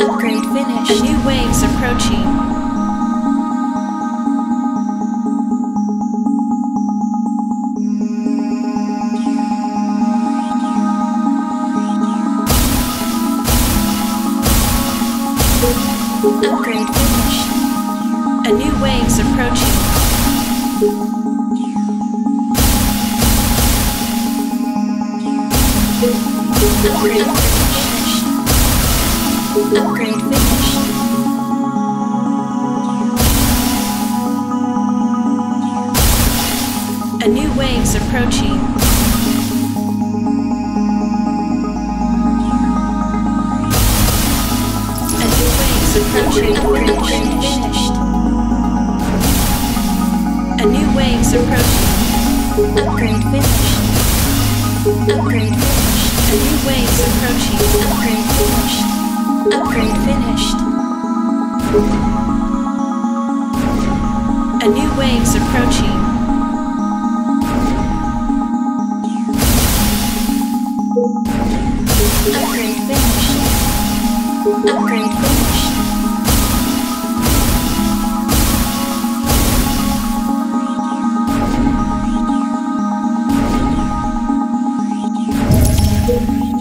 Upgrade finished. New waves approaching. Wave's approaching. Upgrade finished. Upgrade finished. A new wave's approaching. A new wave's approaching. Wave's approaching. Upgrade finished. Upgrade finished. A new wave's approaching. Upgrade finished. Upgrade finished. A new wave's approaching.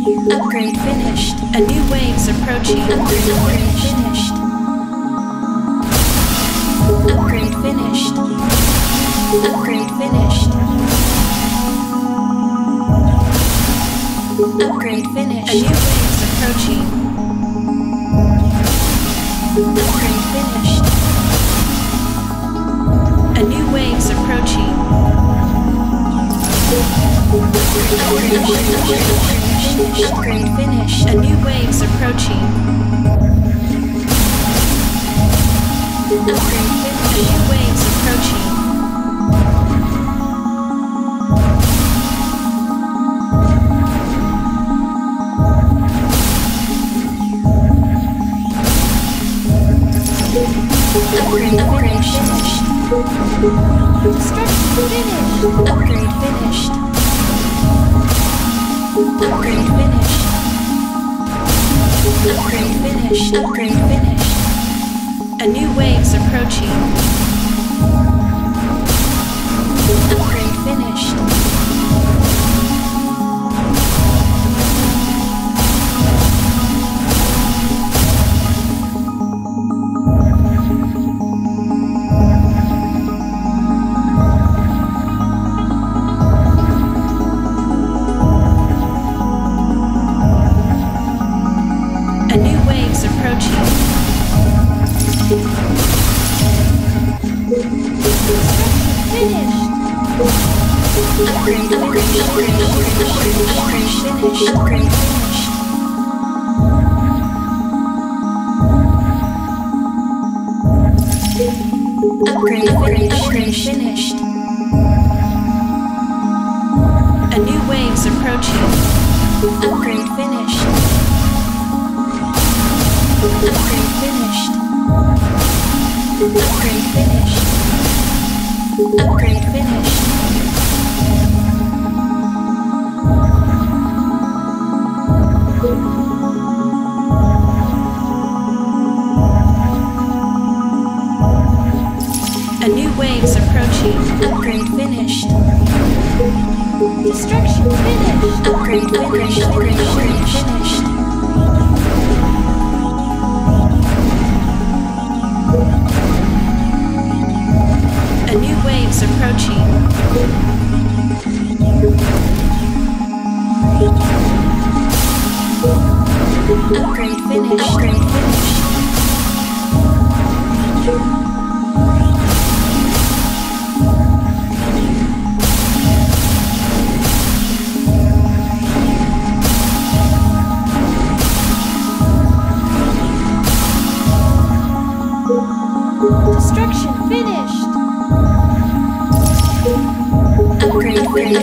Upgrade finished. A new wave's approaching. Upgrade finished. Upgrade finished. Upgrade finished. Upgrade finished. A new wave's approaching. Upgrade finished. A new wave's approaching. Upgrade finished. A new wave's approaching. Upgrade. A new wave's approaching. Upgrade finished. Finished. Upgrade finished. Upgrade finished. Upgrade finished. Upgrade finished. A new wave's approaching. Upgrade finished. Upgrade upgrade, upgrade, upgrade, upgrade, upgrade, finish, upgrade, finish. Upgrade, finish, upgrade, finished. Upgrade finished. Wave's approaching. Upgrade finished. Destruction finished. Upgrade finished. Upgrade finished. A new wave's approaching.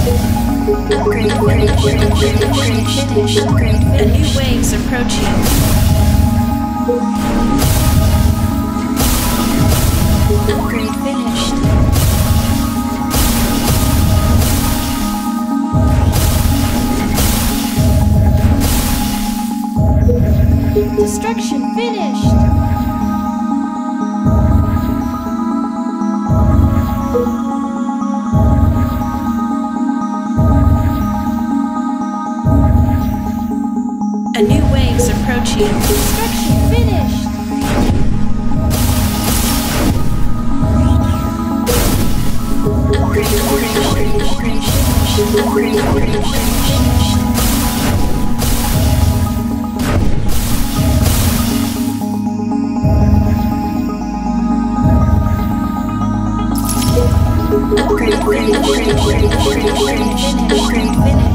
Upgrade. Upgrade. A new wave's approaching. Upgrade finished. Destruction finished. Approaching. Destruction finished. Upgrade, upgrade, upgrade, upgrade. Upgrade, upgrade, upgrade. Upgrade, upgrade, upgrade, upgrade, upgrade, upgrade. Upgrade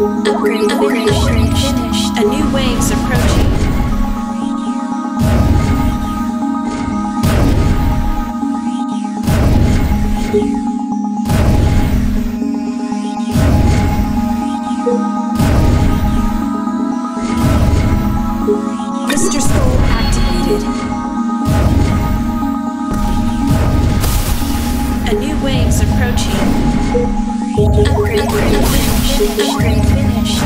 Upgrade, finished. A new wave's approaching. Mr.